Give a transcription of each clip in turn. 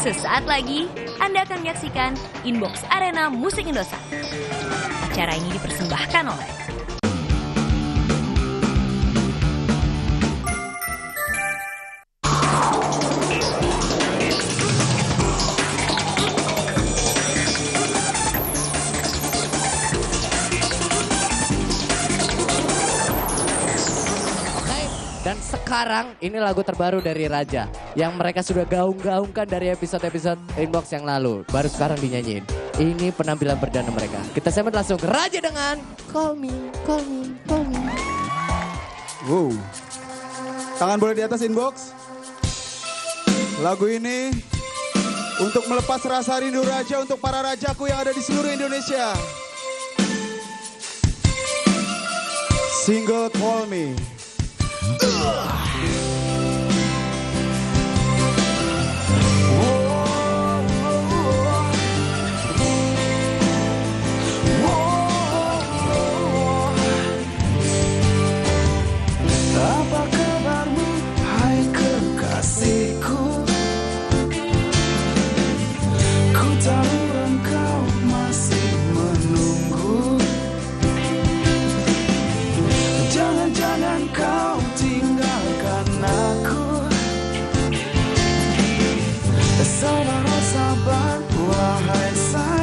Sesaat lagi, Anda akan menyaksikan Inbox Arena Musik Indosat. Acara ini dipersembahkan oleh sekarang ini lagu terbaru dari Raja yang mereka sudah gaung-gaungkan dari episode-episode inbox yang lalu. Baru sekarang dinyanyiin. Ini penampilan perdana mereka. Kita sambut langsung Raja dengan Call Me, Call Me, Call Me. Wow. Tangan boleh di atas inbox. Lagu ini untuk melepas rasa rindu raja untuk para rajaku yang ada di seluruh Indonesia. Single Call Me. Ugh. Oh sabar, wahai sayangku.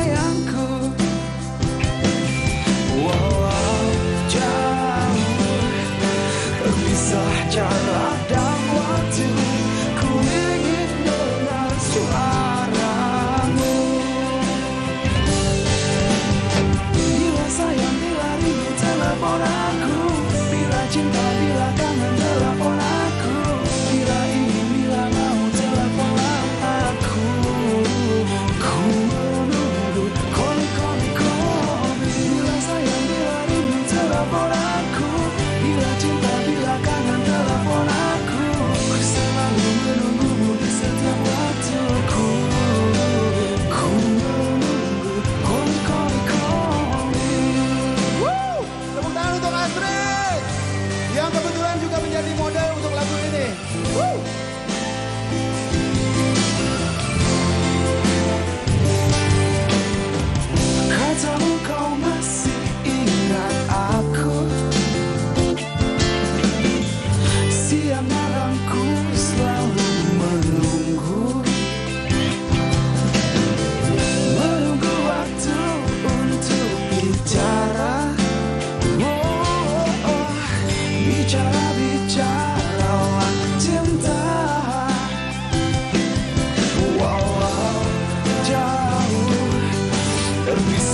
Yang kebetulan juga menjadi model untuk lagu ini. Woo!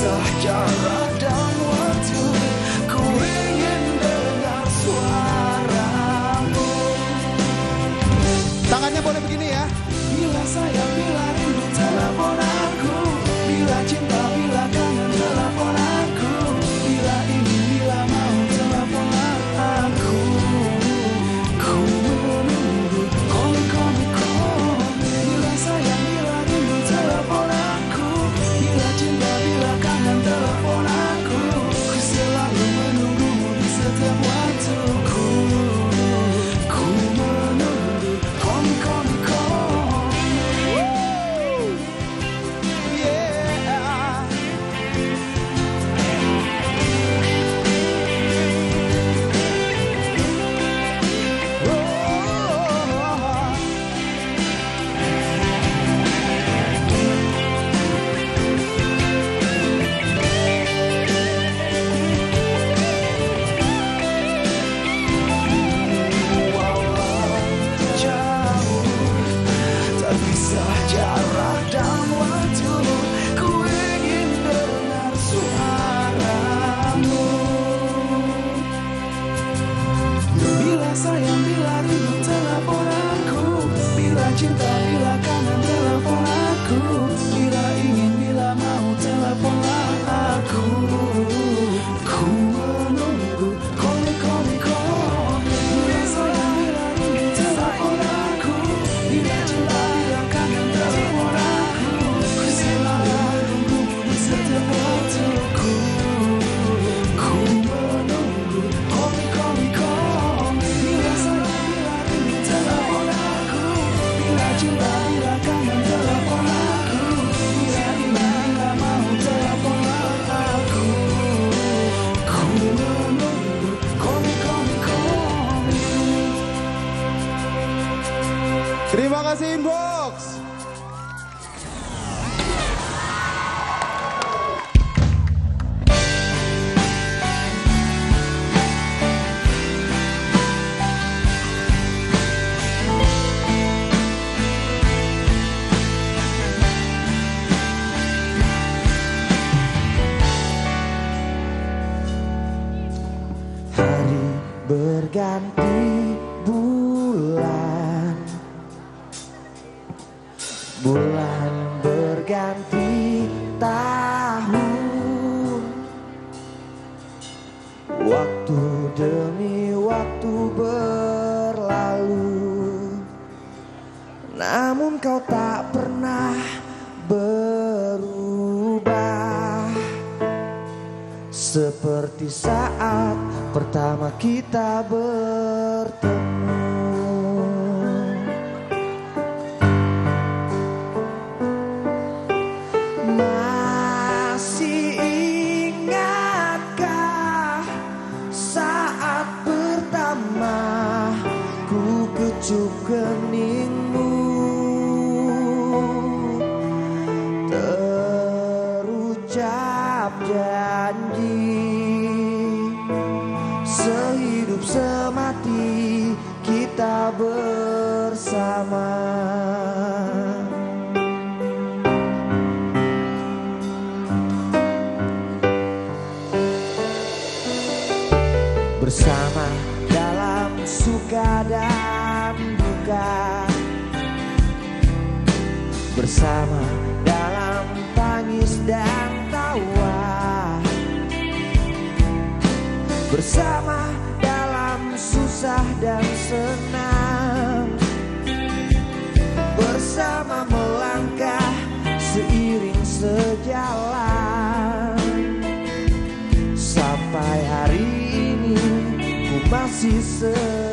suck your own. sorte Terima kasih Inbox. Seperti saat pertama kita bertemu. Masih ingatkah saat pertama ku kecup keningmu bersama. Bersama dalam suka dan duka. Bersama dalam tangis dan tawa. Bersama dalam susah dan senang. justiça.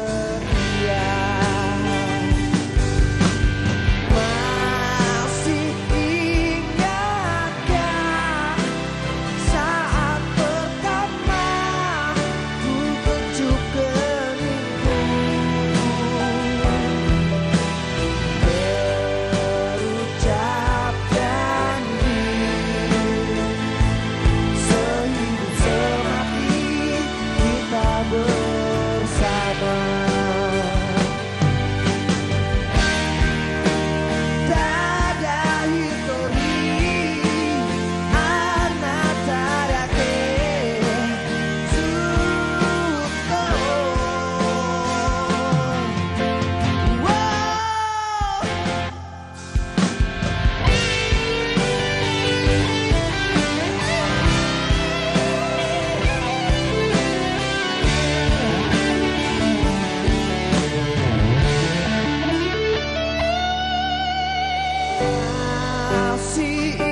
see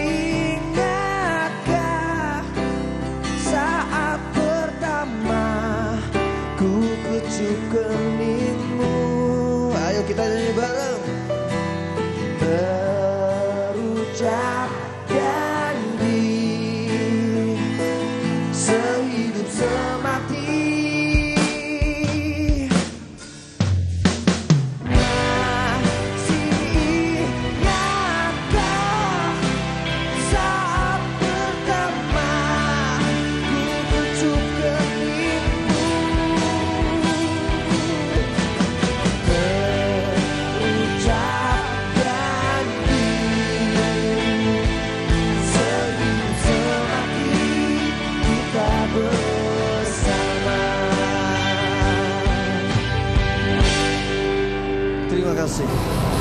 terima assim.